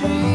tree.